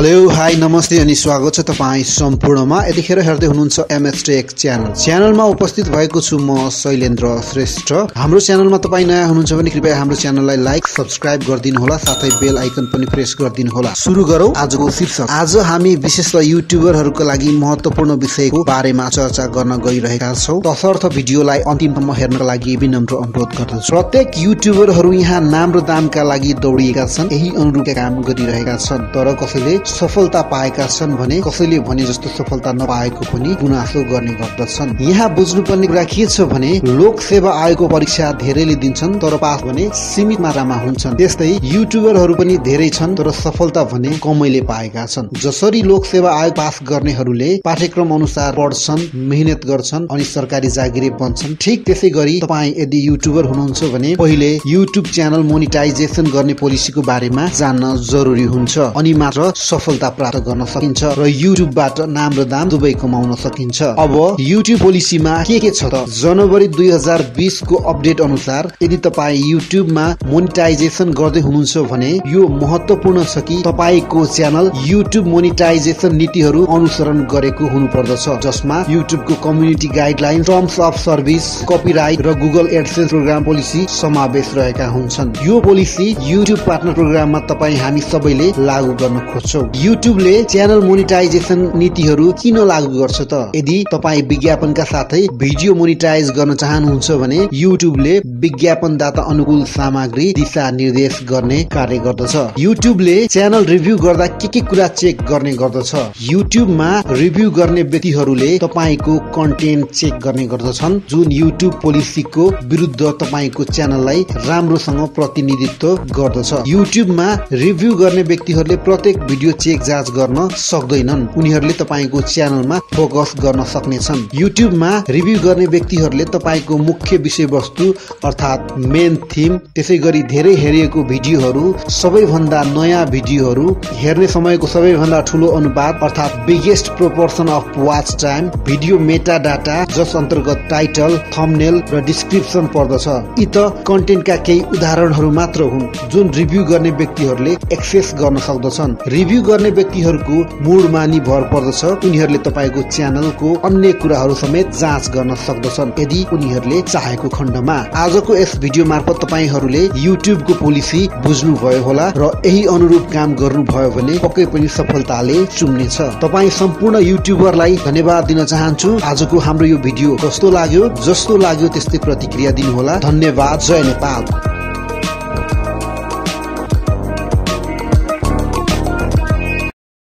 Hello hi नमस्ते अनि स्वागत छ तपाईँ सम्पूर्णमा। यतिखेर हेर्दै हुनुहुन्छ एमएस टेक च्यानल च्यानलमा उपस्थित भएको छु म शैलेन्द्र श्रेष्ठ। हाम्रो च्यानलमा तपाईँ नयाँ हुनुहुन्छ भने कृपया हाम्रो च्यानललाई लाइक सब्सक्राइब गरिदिनु होला साथै बेल आइकन पनि प्रेस गरिदिनु होला सुरु गरौँ आजको शीर्षक। आज हामी विशेष युट्युबरहरूको लागि महत्वपूर्ण विषयको बारेमा चर्चा गर्न गइरहेका छौँ। तसर्थ भिडियोलाई अन्तिमसम्म हेर्नका लागि विनम्र अनुरोध गर्दछु। प्रत्येक युट्युबरहरू यहाँ नाम र दामका लागि दौडिएका छन्। यही अनुरूपका काम गरिरहेका छन्। तर कसैले सफलता पाएका छन् भने कसैले भने जस्तो सफलता नपाएको पनि गुनासो गर्ने गर्दछन्। यहाँ बुझ्नुपर्ने कुरा के छ भने लोक सेवा आयोगको परीक्षा धेरैले दिन्छन् तर पास भने सीमित मात्रामा हुन्छन्। त्यस्तै युट्युबरहरू पनि धेरै छन् तर सफलता भने कमैले पाएका छन्। जसरी लोक सेवा आयोग पास गर्नेहरूले पाठ्यक्रम अनुसार पढ्छन् मेहनत गर्छन् अनि सरकारी जागिरे बन्छन्। ठिक त्यसै गरी तपाईँ यदि युट्युबर हुनुहुन्छ भने पहिले युट्युब च्यानल मोनिटाइजेसन गर्ने पोलिसीको बारेमा जान्न जरुरी हुन्छ। अनि मात्र सफलता प्राप्त गर्न सकिन्छ र युट्युबबाट नाम र दाम दुवै कमाउन सकिन्छ। अब युट्युब पोलिसीमा के के छ त? जनवरी दुई हजार बिसको अपडेट अनुसार यदि तपाईँ युट्युबमा मोनिटाइजेसन गर्दै हुनुहुन्छ भने यो महत्वपूर्ण छ कि तपाईँको च्यानल युट्युब मोनिटाइजेसन नीतिहरू अनुसरण गरेको हुनुपर्दछ जसमा युट्युबको community guideline terms of service copyright र गुगल एडसेन्स प्रोग्राम पोलिसी समावेश रहेका हुन्छन्। यो पोलिसी युट्युब पार्टनर प्रोग्राममा तपाईँ हामी सबैले लागू गर्न खोज्छौ। युट्युबले च्यानल मोनिटाइजेसन नीतिहरू किन लागू गर्छ त? यदि तपाईँ विज्ञापनका साथै भिडियो मोनिटाइज गर्न चाहनुहुन्छ भने युट्युबले विज्ञापनदाता अनुकूल सामग्री दिशा निर्देश गर्ने कार्य गर्दछ। युट्युबले च्यानल रिभ्यू गर्दा के के कुरा चेक गर्ने गर्दछ? युट्युबमा रिभ्यू गर्ने व्यक्तिहरूले तपाईँको कन्टेन्ट चेक गर्ने गर्दछन्। जुन युट्युब पोलिसीको विरुद्ध तपाईँको च्यानललाई राम्रोसँग प्रतिनिधित्व गर्दछ। युट्युबमा रिभ्यू गर्ने व्यक्तिहरूले प्रत्येक भिडियो चेक जाँच गर्न सक्दैनन्। उनीहरूले तपाईँको च्यानलमा फोकस गर्न सक्नेछन्। युट्युबमा रिभ्यू गर्ने व्यक्तिहरूले तपाईँको मुख्य विषयवस्तु अर्थात् मेन थिम त्यसै गरी धेरै हेरिएको भिडियोहरू सबैभन्दा नयाँ भिडियोहरू हेर्ने समयको सबैभन्दा ठुलो अनुपात अर्थात् biggest proportion of watch time video meta data जस अन्तर्गत टाइटल थम्नेल र डिस्क्रिप्सन पर्दछ। यी त कन्टेन्टका केही उदाहरणहरू मात्र हुन् जुन रिभ्यू गर्ने व्यक्तिहरूले एक्सेस गर्न सक्दछन्। रिभ्यू गर्ने व्यक्तिहरूको मुडमा नि भर पर्दछ। उनीहरूले तपाईँको च्यानलको अन्य कुराहरू समेत जाँच गर्न सक्दछन्। यदि उनीहरूले चाहेको खण्डमा आजको यस भिडियो मार्फत तपाईँहरूले युट्युबको पोलिसी बुझ्नुभयो होला र यही अनुरूप काम गर्नुभयो भने पक्कै पनि सफलताले चुम्नेछ। तपाईँ सम्पूर्ण युट्युबरलाई धन्यवाद दिन चाहन्छु। आजको हाम्रो यो भिडियो कस्तो लाग्यो जस्तो लाग्यो त्यस्तै प्रतिक्रिया दिनुहोला। धन्यवाद। जय नेपाल।